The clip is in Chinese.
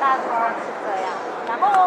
大头是这样，然后。